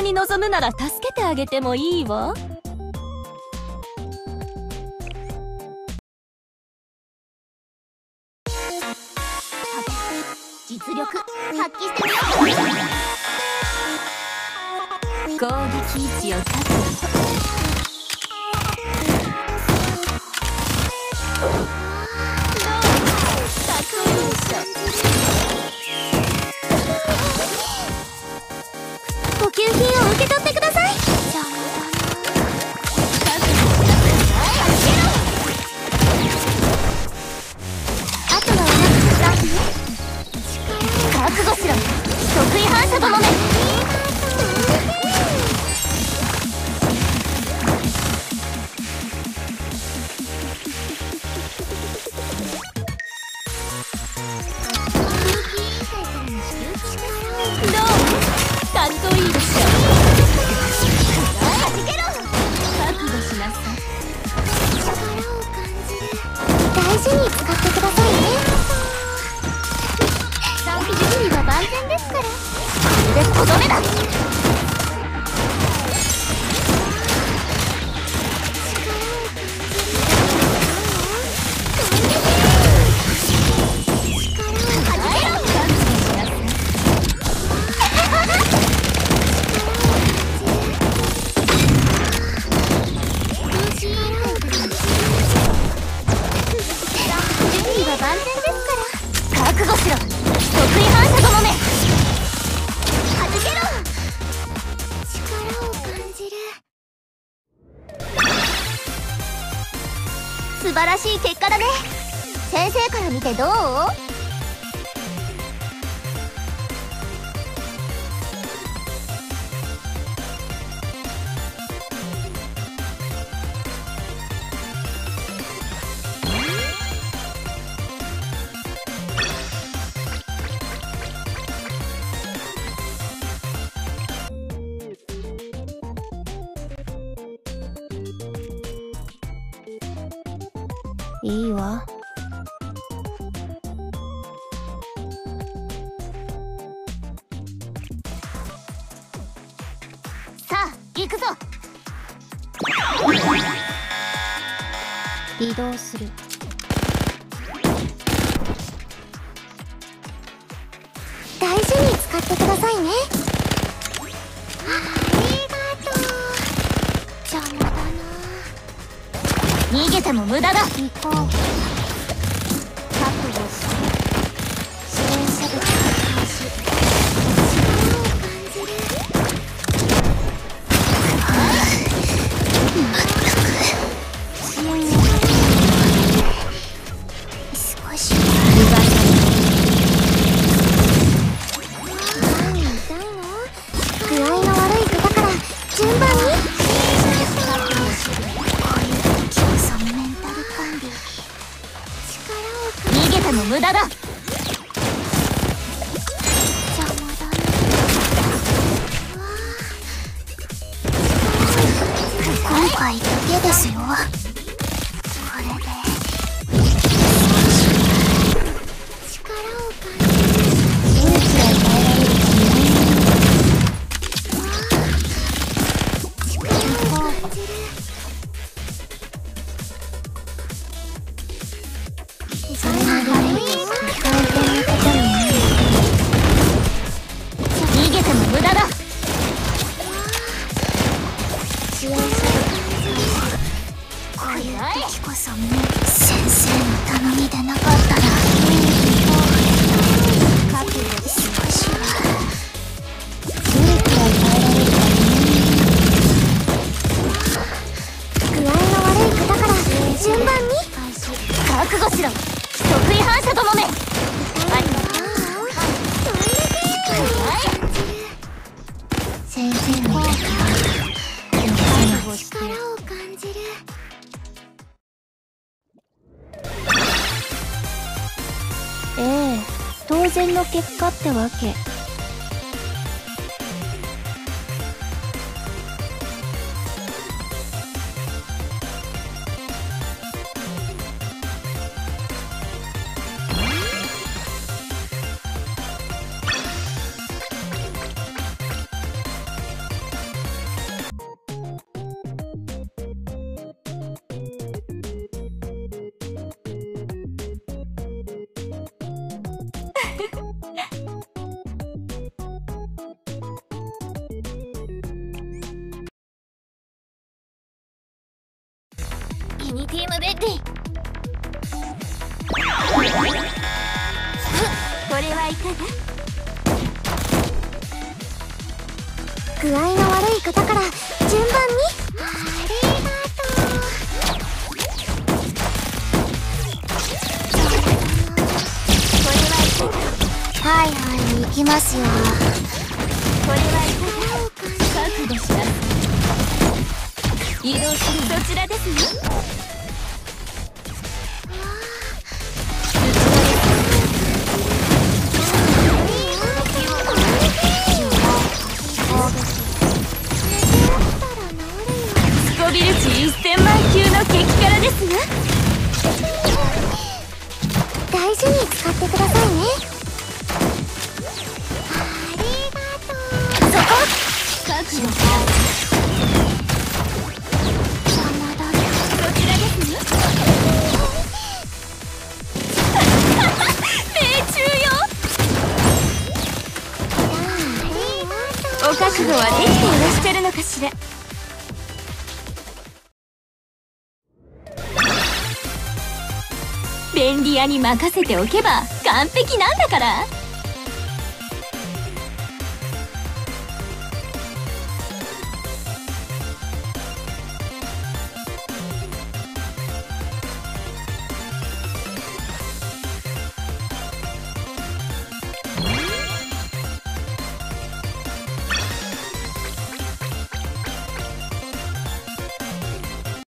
なに望むなら助けてあげてもいいわ実力発揮してみよう攻撃位置を確保かっこいいでしょ。覚悟しなさい力を感じる大事に使ってくださいね準備は万全ですからこれでとどめだ覚悟しろ。得意反射どもめ。はじけろ。力を感じる。素晴らしい結果だね。先生から見てどう？いいわ。さあ行くぞ。移動する。大事に使ってくださいね。ありがとう。邪魔だな逃げても無駄だ。行こうですよ。覚悟しろ得意反射どもめ。あり先生の力を感じるええ当然の結果ってわけ。先にティームベッディこれはいかが？具合の悪い方から順番に。ありがとう。これはいかが？はいはい行きますよ。これはいかが？覚悟しなさい移動するそちらですね覚悟邪魔だそちらですね命中よお覚悟はできていらっしゃるのかしら。便利屋に任せておけば完璧なんだから。